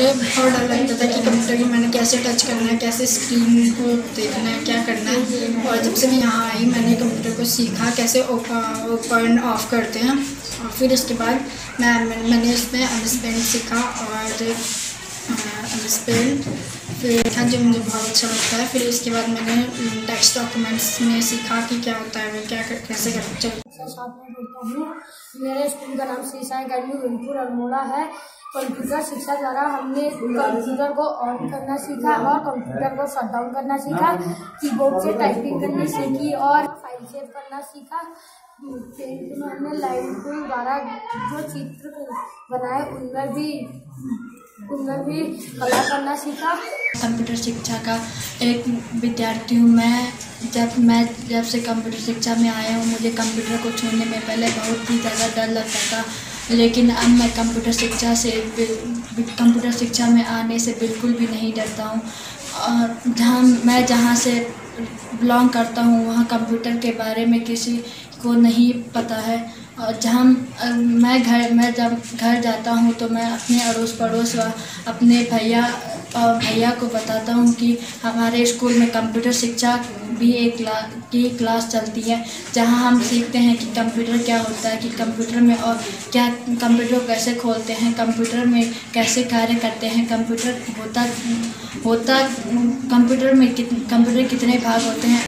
मुझे बहुत डर लगता था कि कंप्यूटर की मैंने कैसे टच करना है कैसे स्क्रीन को देखना है क्या करना है। और जब से मैं यहाँ आई मैंने कंप्यूटर को सीखा कैसे ओपन ऑफ़ करते हैं। और फिर इसके बाद मैं मैंने इसमें एम सीखा और एम फिर था जो मुझे बहुत अच्छा लगता है। फिर इसके बाद मैंने टेक्स्ट डॉक्यूमेंट्स में सीखा कि क्या होता है क्या कर, कैसे कर पढ़ता हूँ। मेरे स्कूल का नाम श्री साई अकेडमी अल्मोड़ा है। कंप्यूटर शिक्षा द्वारा हमने कंप्यूटर को ऑन करना सीखा और कंप्यूटर को शट डाउन करना सीखा कीबोर्ड से टाइपिंग करनी सीखी और फ़ाइल सेव करना सीखा। हमने लाइन के द्वारा जो चित्र बनाए उनमें भी उनमें भी कला करना सीखा। कंप्यूटर शिक्षा का एक विद्यार्थी हूँ मैं। जब मैं, जब से कंप्यूटर शिक्षा में आया हूँ, मुझे कंप्यूटर को छूने में पहले बहुत ही ज़्यादा डर लगता था। लेकिन अब मैं कंप्यूटर शिक्षा से कंप्यूटर शिक्षा में आने से बिल्कुल भी नहीं डरता हूँ। और जहाँ, मैं जहाँ से बिलोंग करता हूँ, वहाँ कंप्यूटर के बारे में किसी को नहीं पता है। और जहाँ मैं घर, मैं जब घर जाता हूँ तो मैं अपने अड़ोस पड़ोस व अपने भैया और भैया को बताता हूँ कि हमारे स्कूल में कंप्यूटर शिक्षा भी एक क्लास की क्लास चलती है, जहाँ हम सीखते हैं कि कंप्यूटर क्या होता है, कि कंप्यूटर में और क्या, कंप्यूटर कैसे खोलते हैं, कंप्यूटर में कैसे कार्य करते हैं, कंप्यूटर होता होता, कंप्यूटर में कंप्यूटर कितने भाग होते हैं।